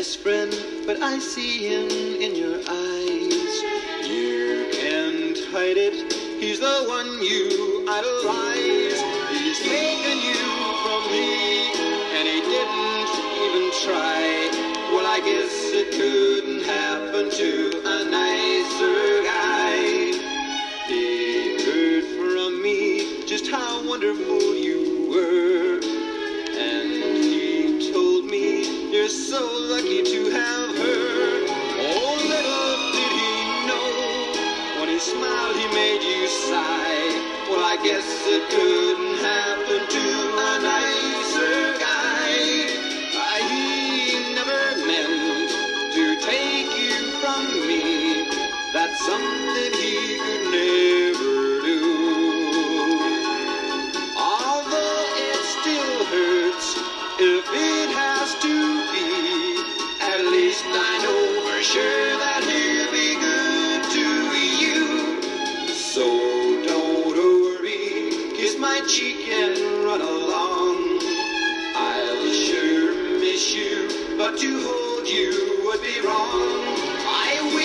I see him in your eyes. You can't hide it. He's the one you idolize. He's taken you from me, and he didn't even try. Well, I guess it couldn't lucky to have her. Oh, little did he know when he smiled, he made you sigh. Well, I guess it couldn't happen to least I know for sure that he'll be good to you. So don't worry, kiss my cheek and run along. I'll sure miss you, but to hold you would be wrong. I wish